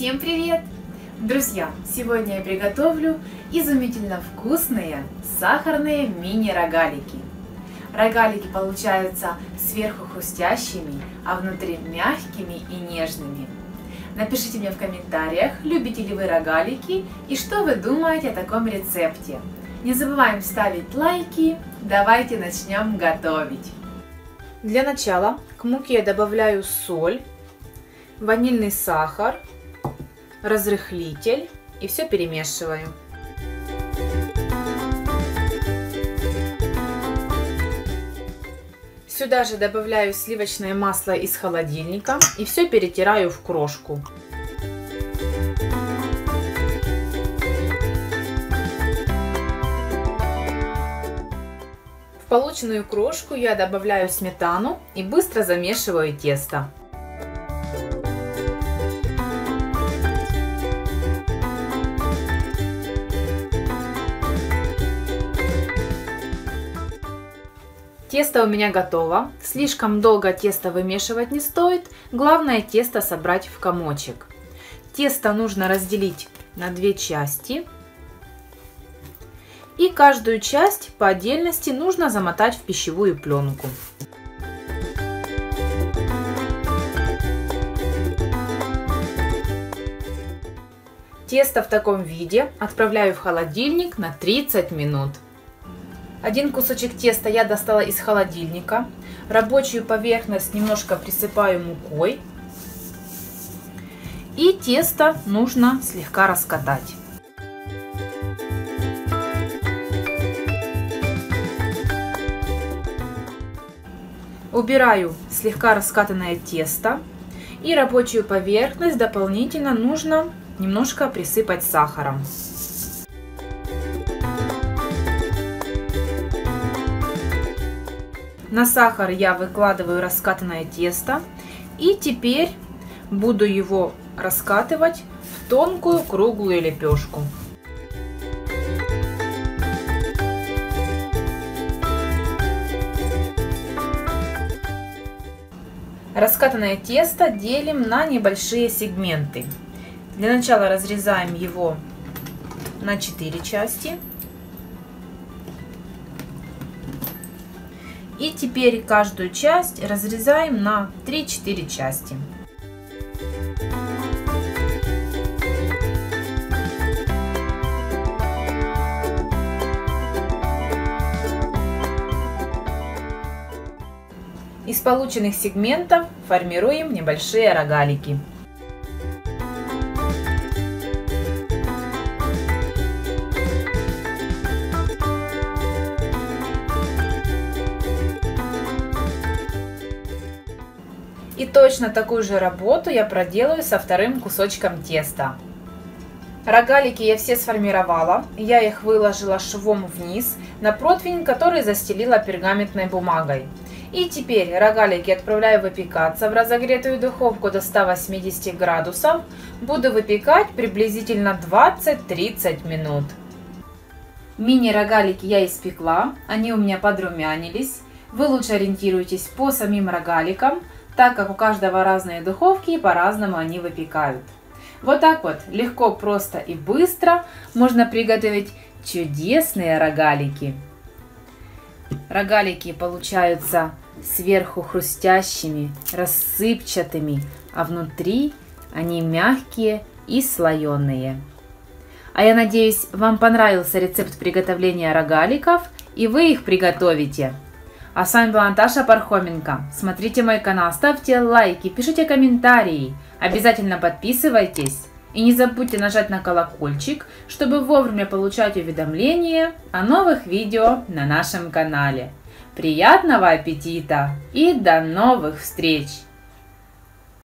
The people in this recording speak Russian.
Всем привет! Друзья, сегодня я приготовлю изумительно вкусные сахарные мини-рогалики. Рогалики получаются сверху хрустящими, а внутри мягкими и нежными. Напишите мне в комментариях, любите ли вы рогалики и что вы думаете о таком рецепте. Не забываем ставить лайки, давайте начнем готовить. Для начала к муке я добавляю соль, ванильный сахар, разрыхлитель и все перемешиваю. Сюда же добавляю сливочное масло из холодильника и все перетираю в крошку. В полученную крошку я добавляю сметану и быстро замешиваю тесто. Тесто у меня готово. Слишком долго тесто вымешивать не стоит. Главное тесто собрать в комочек. Тесто нужно разделить на две части. И каждую часть по отдельности нужно замотать в пищевую пленку. Тесто в таком виде отправляю в холодильник на 30 минут. Один кусочек теста я достала из холодильника. Рабочую поверхность немножко присыпаю мукой. И тесто нужно слегка раскатать. Убираю слегка раскатанное тесто. И рабочую поверхность дополнительно нужно немножко присыпать сахаром. На сахар я выкладываю раскатанное тесто. И теперь буду его раскатывать в тонкую круглую лепешку. Раскатанное тесто делим на небольшие сегменты. Для начала разрезаем его на 4 части. И теперь каждую часть разрезаем на 3-4 части. Из полученных сегментов формируем небольшие рогалики. Точно такую же работу я проделаю со вторым кусочком теста. Рогалики я все сформировала. Я их выложила швом вниз на противень, который застелила пергаментной бумагой. И теперь рогалики отправляю выпекаться в разогретую духовку до 180 градусов. Буду выпекать приблизительно 20-30 минут. Мини-рогалики я испекла, они у меня подрумянились. Вы лучше ориентируйтесь по самим рогаликам так как у каждого разные духовки и по-разному они выпекают. Вот так вот, легко, просто и быстро можно приготовить чудесные рогалики. Рогалики получаются сверху хрустящими, рассыпчатыми, а внутри они мягкие и слоеные. А я надеюсь, вам понравился рецепт приготовления рогаликов и вы их приготовите. А с вами была Наташа Пархоменко. Смотрите мой канал, ставьте лайки, пишите комментарии. Обязательно подписывайтесь. И не забудьте нажать на колокольчик, чтобы вовремя получать уведомления о новых видео на нашем канале. Приятного аппетита и до новых встреч!